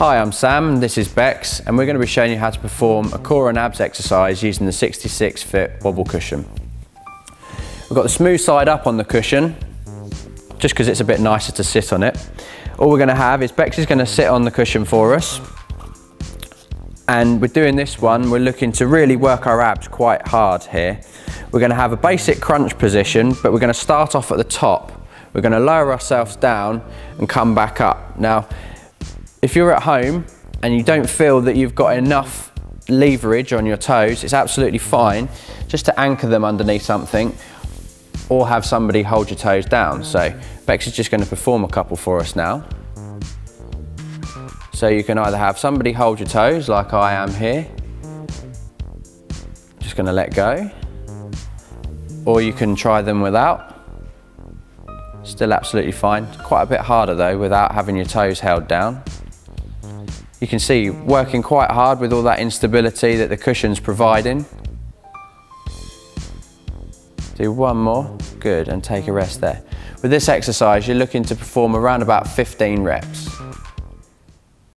Hi, I'm Sam, this is Bex, and we're going to be showing you how to perform a core and abs exercise using the 66fit wobble cushion. We've got the smooth side up on the cushion, just because it's a bit nicer to sit on it. All we're going to have is Bex is going to sit on the cushion for us, and we're doing this one, we're looking to really work our abs quite hard here. We're going to have a basic crunch position, but we're going to start off at the top. We're going to lower ourselves down and come back up. Now, if you're at home and you don't feel that you've got enough leverage on your toes, it's absolutely fine just to anchor them underneath something or have somebody hold your toes down. So Bex is just going to perform a couple for us now. So you can either have somebody hold your toes like I am here, just going to let go, or you can try them without. Still absolutely fine. Quite a bit harder though without having your toes held down. You can see working quite hard with all that instability that the cushion's providing. Do one more, good, and take a rest there. With this exercise, you're looking to perform around about 15 reps.